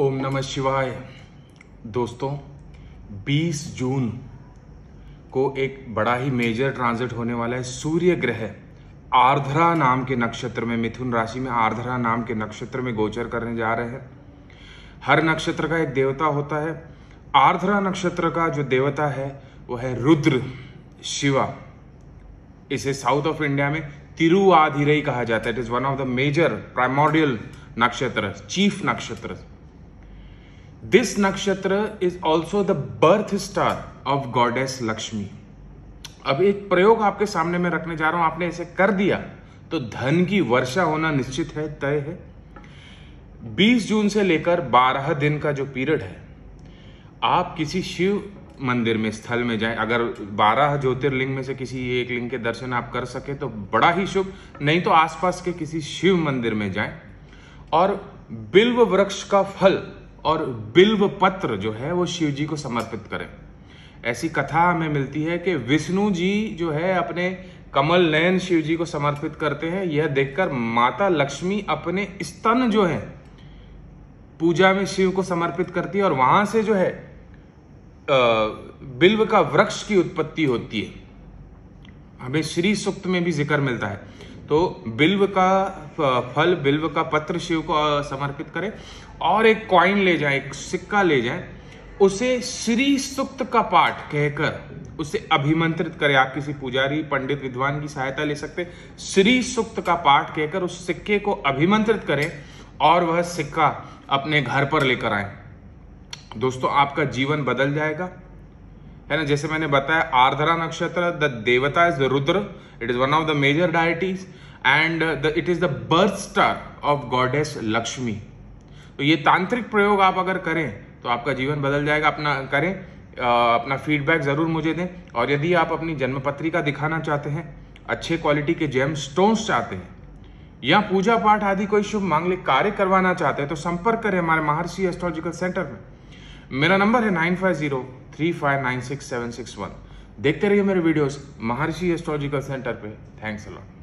ओम नमः शिवाय। दोस्तों 20 जून को एक बड़ा ही मेजर ट्रांजिट होने वाला है। सूर्य ग्रह आर्द्रा नाम के नक्षत्र में, मिथुन राशि में आर्द्रा नाम के नक्षत्र में गोचर करने जा रहे हैं। हर नक्षत्र का एक देवता होता है। आर्द्रा नक्षत्र का जो देवता है वो है रुद्र, शिवा। इसे साउथ ऑफ़ इंडिया में तिरुआधिरई कहा जाता है। It is one of the major primordial nakshatra chief nakshatra. This nakshatra is also the birth star of goddess Lakshmi अब एक प्रयोग आपके सामने में रखने जा रहा हूँ, आपने इसे कर दिया तो धन की वर्षा होना निश्चित है, तय है। 20 जून से लेकर 12 दिन का जो पीरियड है, आप किसी शिव मंदिर में, स्थल में जाएँ, अगर 12 ज्योतिर्लिंग में से किसी एक लिंग के दर्शन आप कर सके तो बड़ा ही शुभ, नहीं तो आसपास के किसी शिव मंदिर में जाएँ, और बिल्व वृक्ष का फल और बिल्व पत्र जो है वो शिव जी को समर्पित करें। ऐसी कथा हमें मिलती है कि विष्णु जी जो है अपने कमल नयन शिव जी को समर्पित करते हैं। यह देखकर माता लक्ष्मी अपने स्तन जो है, पूजा में शिव को समर्पित करती है और वहाँ से जो है बिल्व का वृक्ष की उत्पत्ति होती है। हमें श्री सुक्त में भी ज़िक्र मिलता है। तो बिल्व का फल बिल्व का पत्र शिव को समर्पित करें और एक कॉइन ले जाए, एक सिक्का ले जाए, उसे श्री सुक्त का पाठ कहकर उसे अभिमंत्रित करें। आप किसी पुजारी, पंडित, विद्वान की सहायता ले सकते। श्री सुक्त का पाठ कहकर उस सिक्के को अभिमंत्रित करें और वह सिक्का अपने घर पर लेकर आए। दोस्तों, आपका जीवन बदल जाएगा। है ना, जैसे मैंने बताया, Ardra nakshatra the devata is Rudra it is one of the major deities and it is the birth star of goddess Lakshmi तो ये तांत्रिक प्रयोग आप अगर करें तो आपका जीवन बदल जाएगा, अपना करें अपना फीडबैक ज़रूर मुझे दें, और यदि आप अपनी जन्म पत्रिका दिखाना चाहते हैं, अच्छे क्वालिटी के जेम स्टोन्स चाहते हैं, या पूजा पाठ आदि कोई शुभ मांगलिक कार्य करवाना चाहते हैं तो संपर्क करें हमारे महर्षि एस्ट्रोलॉजिकल सेंटर में। मेरा नंबर है nine five zero three five nine six seven six one देखते रहिए मेरे वीडियोस महर्षि एस्ट्रोलॉजिकल सेंटर पे. Thanks a lot